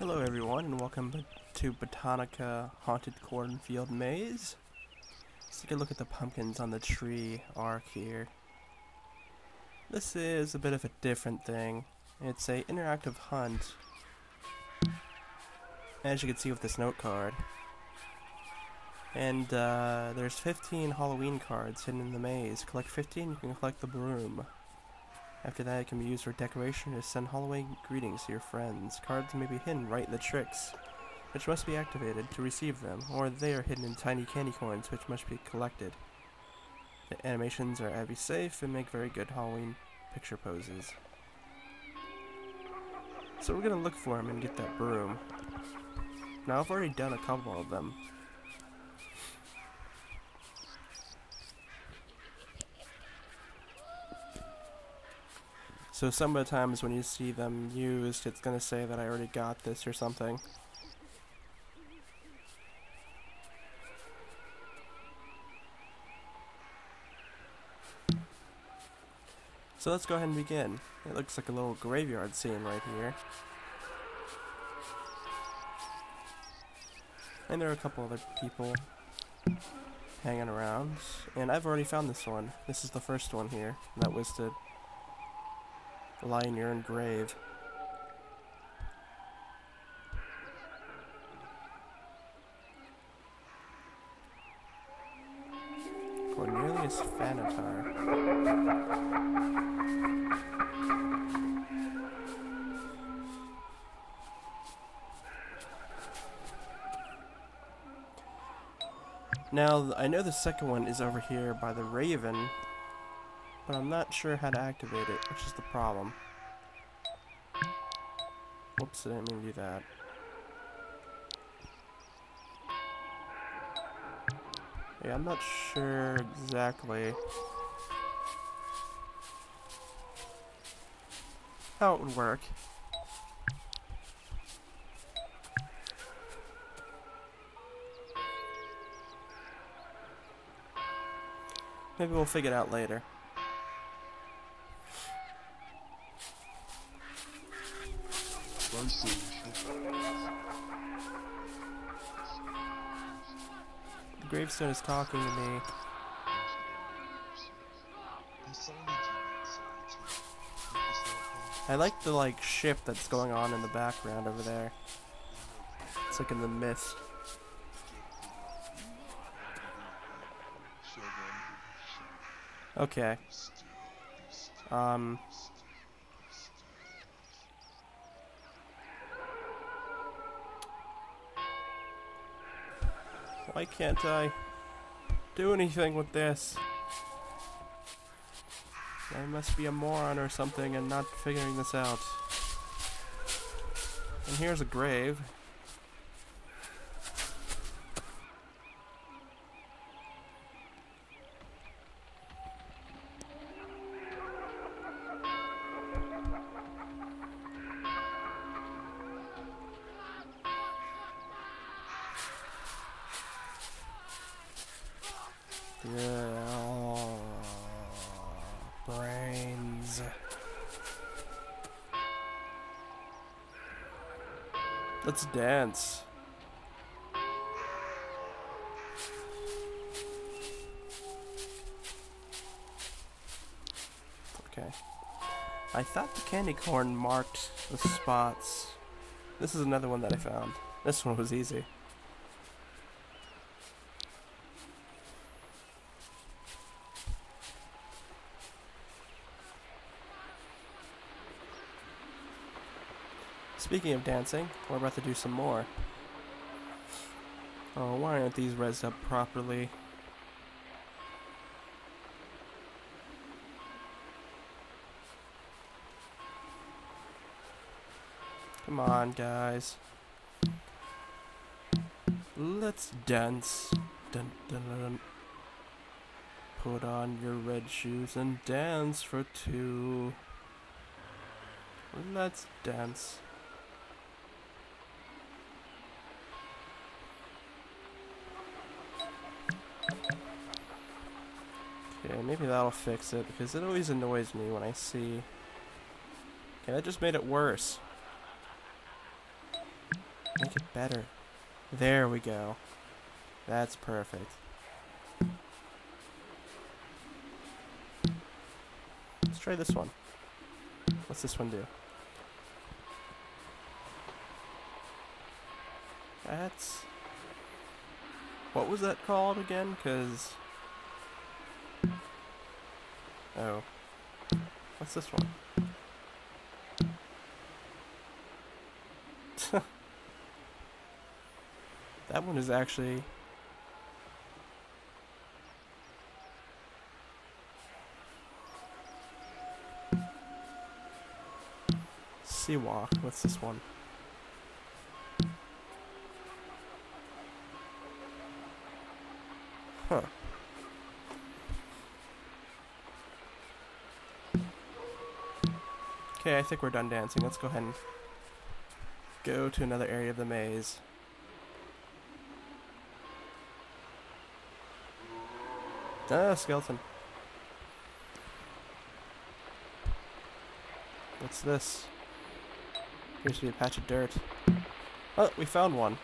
Hello everyone and welcome to Botanica Haunted Cornfield Maze. Let's take a look at the pumpkins on the tree arc here. This is a bit of a different thing. It's a interactive hunt. As you can see with this note card. And uh, there's 15 Halloween cards hidden in the maze. Collect 15, you can collect the broom. After that, it can be used for decoration to send Halloween greetings to your friends. Cards may be hidden right in the tricks, which must be activated to receive them, or they are hidden in tiny candy coins, which must be collected. The animations are heavy safe and make very good Halloween picture poses. So we're gonna look for him and get that broom. Now I've already done a couple of them. So some of the times when you see them used, it's going to say that I already got this or something. So let's go ahead and begin. It looks like a little graveyard scene right here. And there are a couple other people hanging around. And I've already found this one. This is the first one here that was to lie in your own grave. Cornelius Fanatar. Now, I know the second one is over here by the Raven, but I'm not sure how to activate it, which is the problem. Whoops, I didn't mean to do that. Yeah, I'm not sure exactly how it would work. Maybe we'll figure it out later. The gravestone is talking to me. I like the like ship that's going on in the background over there. It's like in the mist. Okay. Um Why can't I do anything with this? I must be a moron or something and not figuring this out. And here's a grave. Let's dance. Okay. I thought the candy corn marked the spots. This is another one that I found. This one was easy. Speaking of dancing, we're about to do some more. Oh, why aren't these rezzed up properly? Come on, guys. Let's dance. Dun, dun, dun. Put on your red shoes and dance for two. Let's dance. Okay, maybe that'll fix it, because it always annoys me when I see... Okay, that just made it worse. Make it better. There we go. That's perfect. Let's try this one. What's this one do? That's... What was that called again? Because... Oh. What's this one? that one is actually... Seawalk. What's this one? Huh. Okay, I think we're done dancing. Let's go ahead and go to another area of the maze. Ah, skeleton. What's this? Appears to be a patch of dirt. Oh, we found one.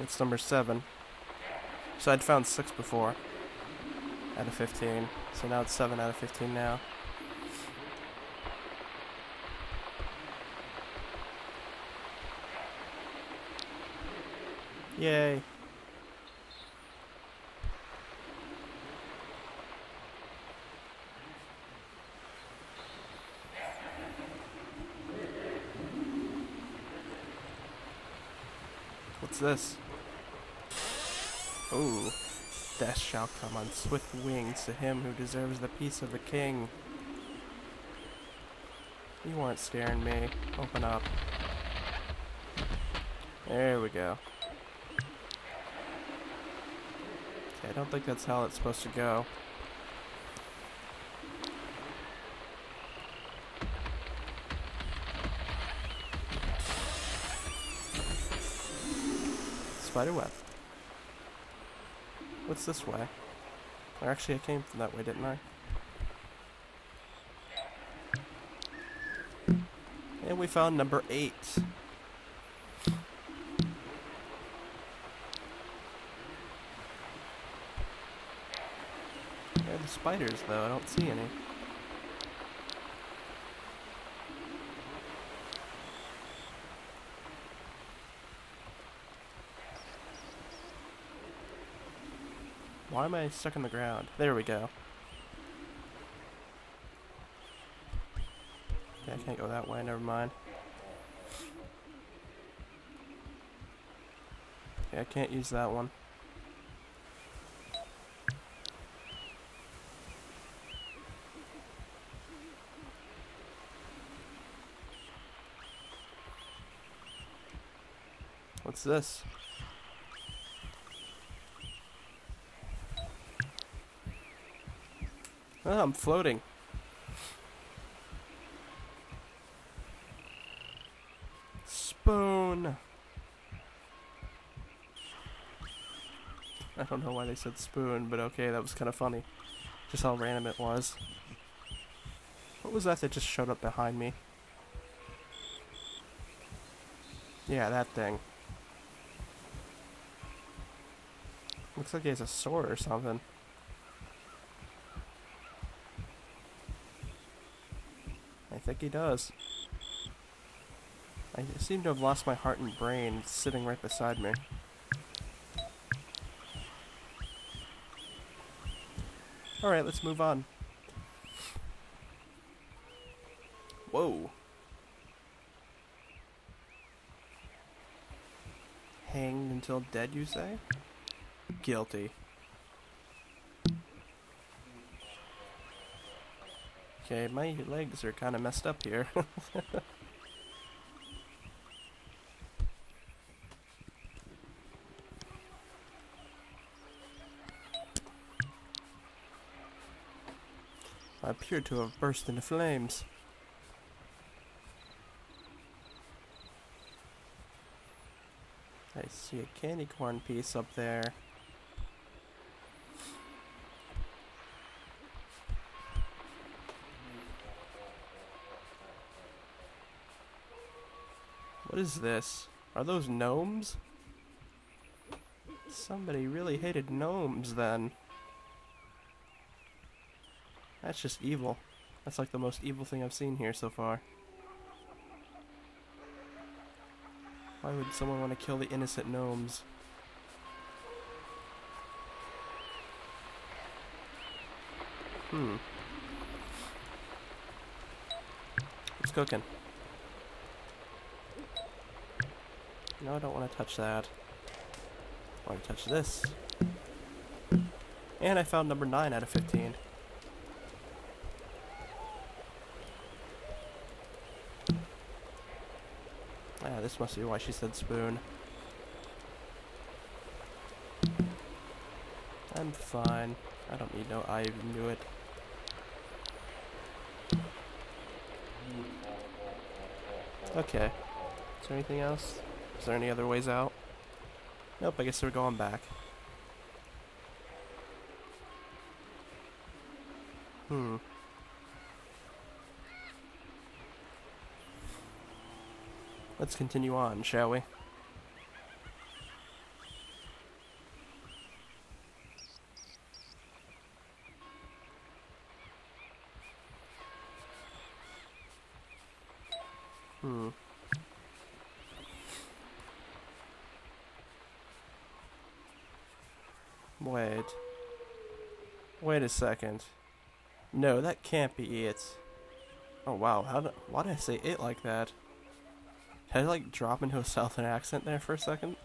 It's number 7. So I'd found 6 before. Out of 15. So now it's 7 out of 15 now. Yay. What's this? Ooh. Death shall come on swift wings to him who deserves the peace of the king. You weren't scaring me. Open up. There we go. Okay, I don't think that's how it's supposed to go. Spider web. What's this way? Or actually, I came from that way, didn't I? And we found number eight. Where are the spiders, though? I don't see any. Why am I stuck in the ground? There we go. Yeah, I can't go that way, never mind. Yeah, I can't use that one. What's this? Oh, I'm floating. Spoon. I don't know why they said spoon, but okay, that was kind of funny. Just how random it was. What was that that just showed up behind me? Yeah, that thing. Looks like he has a sword or something. I think he does. I seem to have lost my heart and brain it's sitting right beside me. Alright, let's move on. Whoa. Hanged until dead, you say? Guilty. Okay, my legs are kind of messed up here. I appear to have burst into flames. I see a candy corn piece up there. Is this? Are those gnomes? Somebody really hated gnomes then. That's just evil. That's like the most evil thing I've seen here so far. Why would someone want to kill the innocent gnomes? Hmm. It's cooking. No, I don't want to touch that. I want to touch this. And I found number 9 out of 15. Ah, this must be why she said spoon. I'm fine. I don't need no I knew it. Okay. Is there anything else? Is there any other ways out? Nope, I guess we're going back. Hmm. Let's continue on, shall we? Hmm. Wait. Wait a second. No, that can't be it. Oh wow, how why did I say it like that? Did I like drop into a southern accent there for a second?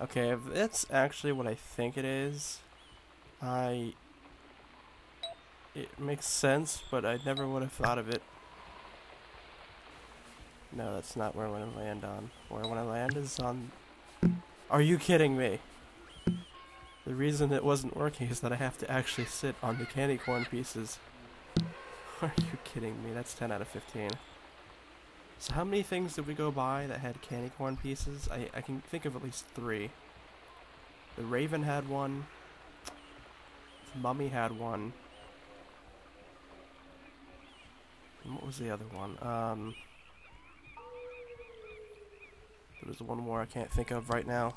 Okay, if that's actually what I think it is, I... It makes sense, but I never would have thought of it. No, that's not where I want to land on. Where I want to land is on... Are you kidding me? The reason it wasn't working is that I have to actually sit on the candy corn pieces. Are you kidding me? That's 10 out of 15. So how many things did we go by that had candy corn pieces? I, I can think of at least three. The Raven had one. The Mummy had one. And what was the other one? Um, there was one more I can't think of right now.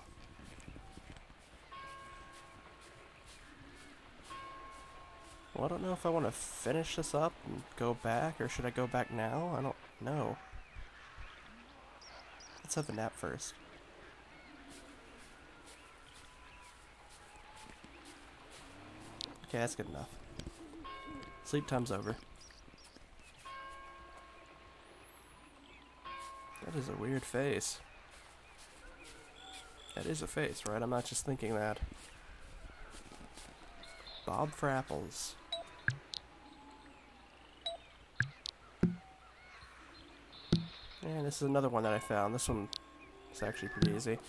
Well, I don't know if I want to finish this up and go back, or should I go back now? I don't know. Let's have a nap first. Okay, that's good enough. Sleep time's over. That is a weird face. That is a face, right? I'm not just thinking that. Bob Frapples. And this is another one that I found. This one is actually pretty easy.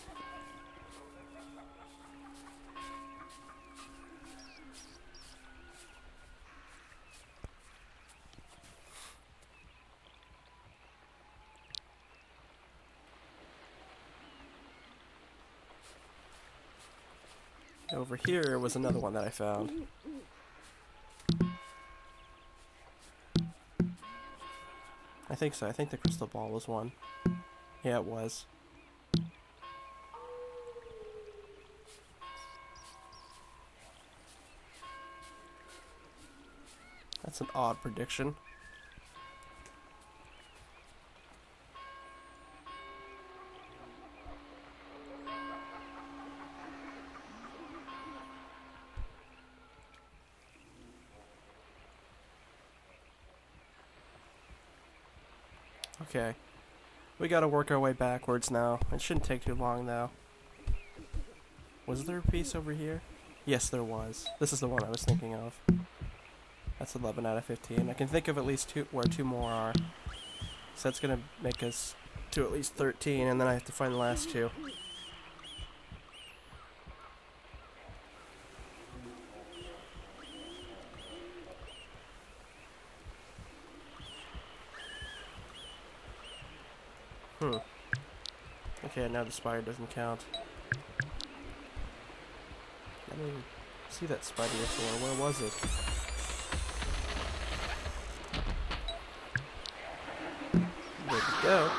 Over here was another one that I found. I think so. I think the crystal ball was one. Yeah, it was. That's an odd prediction. Okay. We gotta work our way backwards now. It shouldn't take too long, though. Was there a piece over here? Yes, there was. This is the one I was thinking of. That's 11 out of 15. I can think of at least two where two more are. So that's gonna make us to at least 13, and then I have to find the last two. Hmm. Okay, now the spider doesn't count. didn't even see that spider before. Where was it? There we go.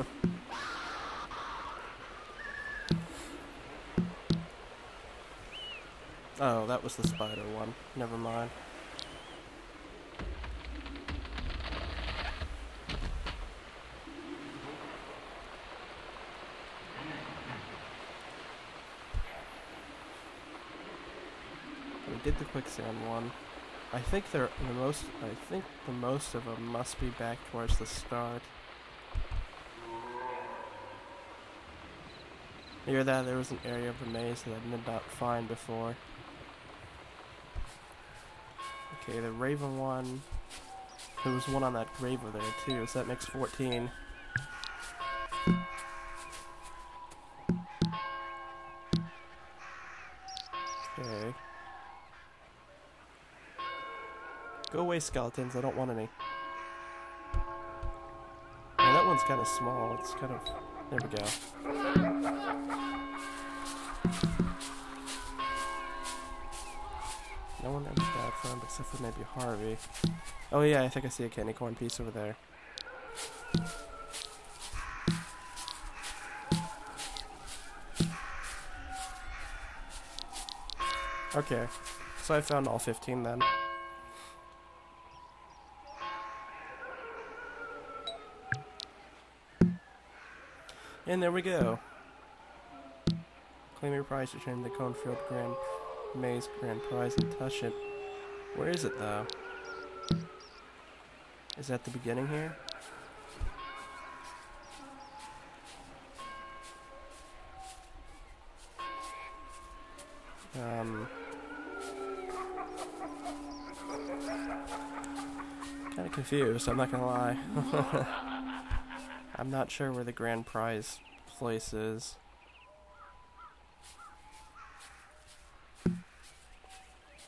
oh, that was the spider one. Never mind. We did the quicksand one. I think they're the most. I think the most of them must be back towards the start. Near that, there was an area of the maze that I did not find before. Okay, the Raven one. There was one on that grave over there too, so that makes 14. Away, skeletons. I don't want any. Yeah, that one's kind of small. It's kind of... There we go. No one ever died from except for maybe Harvey. Oh yeah, I think I see a candy corn piece over there. Okay, so I found all 15 then. And there we go. Claim your prize to turn the Cornfield Grand Maze Grand Prize and touch it. Where is it though? Is that the beginning here? Um, kind of confused, I'm not gonna lie. I'm not sure where the grand prize place is.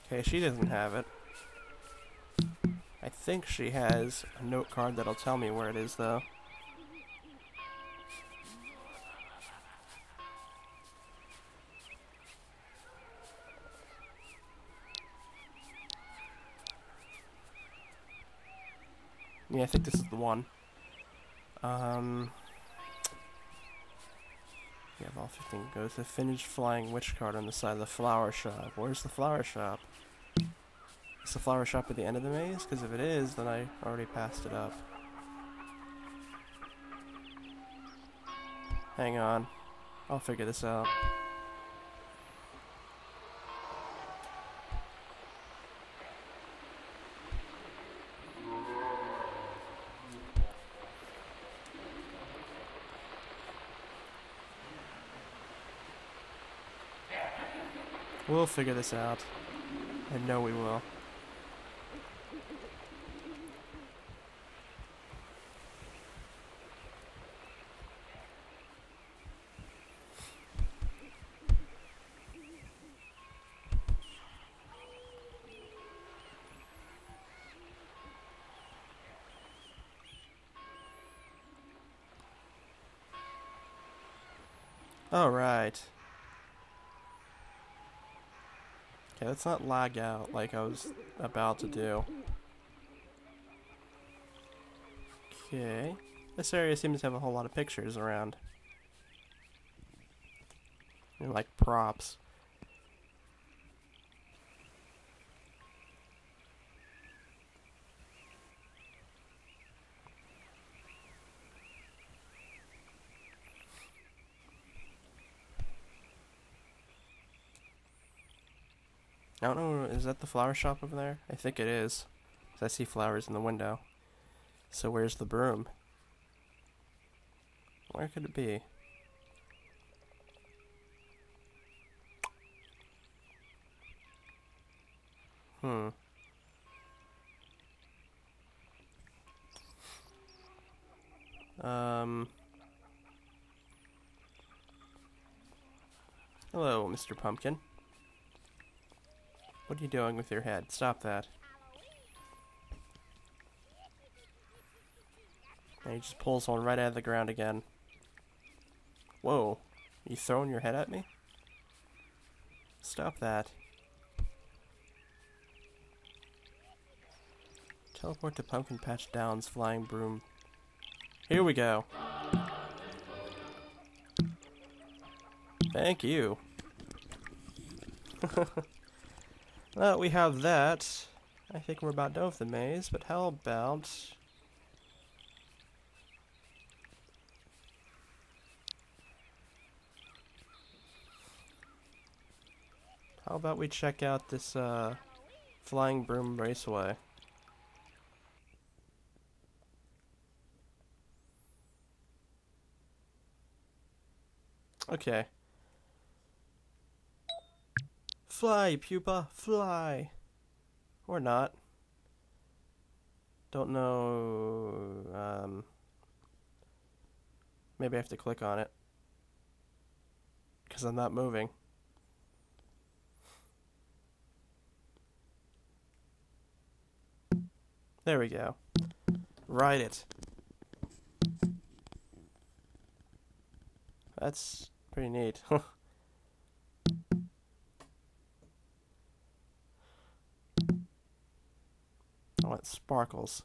Okay, she doesn't have it. I think she has a note card that'll tell me where it is, though. Yeah, I think this is the one. Um, have all 15 goes the finished flying witch card on the side of the flower shop. Where's the flower shop? Is the flower shop at the end of the maze? Because if it is, then I already passed it up. Hang on. I'll figure this out. We'll figure this out. I know we will. All right. Okay, let's not lag out like I was about to do. Okay. This area seems to have a whole lot of pictures around. And like props. I don't know, is that the flower shop over there? I think it is. Cause I see flowers in the window. So where's the broom? Where could it be? Hmm. Um. Hello, Mr. Pumpkin. What are you doing with your head? Stop that. And he just pulls one right out of the ground again. Whoa. You throwing your head at me? Stop that. Teleport to Pumpkin Patch Downs flying broom. Here we go. Thank you. well, we have that. I think we're about done with the maze, but how about... How about we check out this, uh, Flying Broom Raceway? Okay. Fly, pupa, fly. Or not. Don't know. Um, maybe I have to click on it. Because I'm not moving. There we go. Ride it. That's pretty neat. Oh, it sparkles.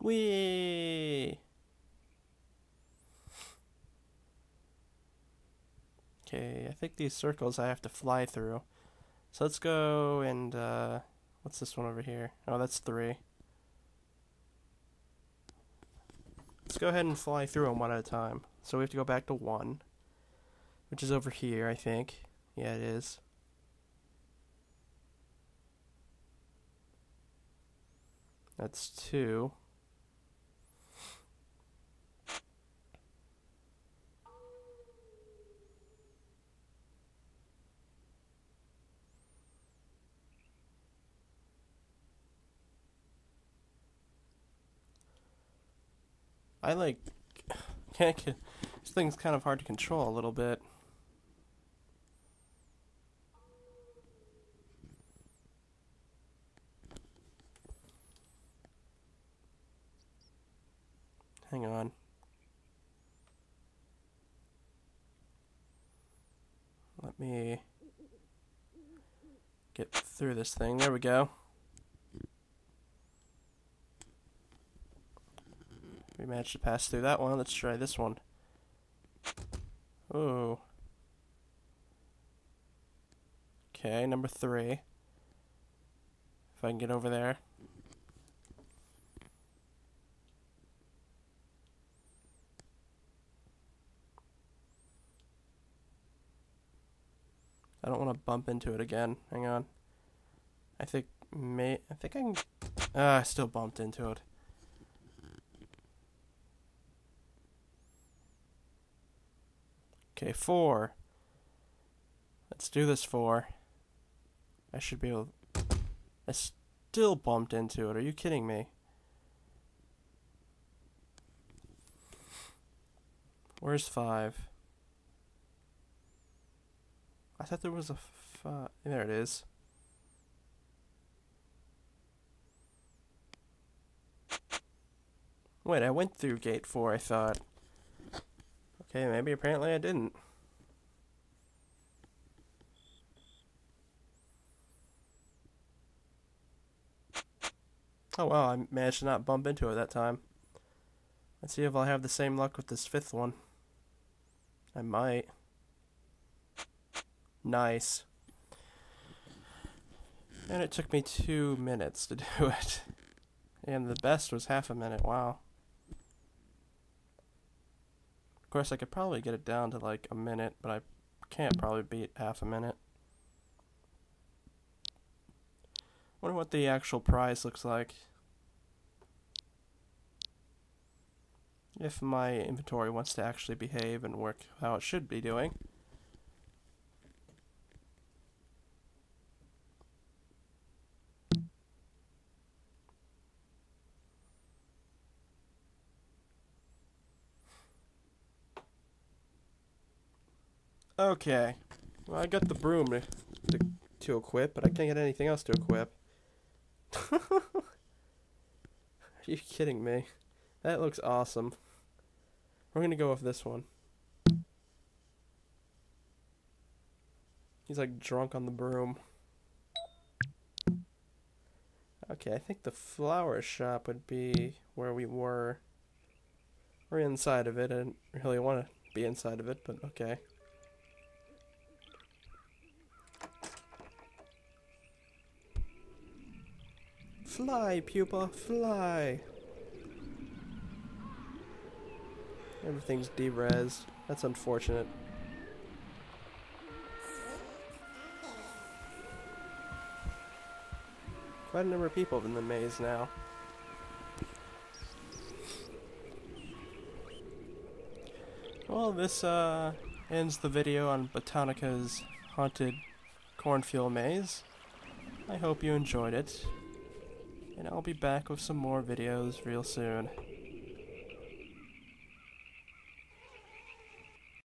Whee! Okay, I think these circles I have to fly through. So let's go and, uh, what's this one over here? Oh, that's three. Let's go ahead and fly through them one at a time. So we have to go back to one, which is over here, I think. Yeah, it is. That's two. I like can't get this thing's kind of hard to control a little bit. Hang on. Let me get through this thing. There we go. We managed to pass through that one. Let's try this one. Ooh. Okay, number three. If I can get over there. I don't want to bump into it again. Hang on. I think may I think I can. Ah, I still bumped into it. Okay, four. Let's do this four. I should be able... I still bumped into it. Are you kidding me? Where's five? I thought there was a five. There it is. Wait, I went through gate four, I thought. Okay, maybe apparently I didn't. Oh well, I managed to not bump into it that time. Let's see if I'll have the same luck with this fifth one. I might. Nice. And it took me two minutes to do it. And the best was half a minute, wow. Of course, I could probably get it down to like a minute, but I can't probably beat half a minute. Wonder what the actual prize looks like. If my inventory wants to actually behave and work how it should be doing. Okay. Well, I got the broom to, to, equip, but I can't get anything else to equip. Are you kidding me? That looks awesome. We're gonna go with this one. He's like drunk on the broom. Okay, I think the flower shop would be where we were. We're inside of it. I didn't really want to be inside of it, but okay. Fly, pupa, fly! Everything's derez. That's unfortunate. Quite a number of people in the maze now. Well, this uh, ends the video on Botanica's haunted cornfield maze. I hope you enjoyed it, and I'll be back with some more videos real soon.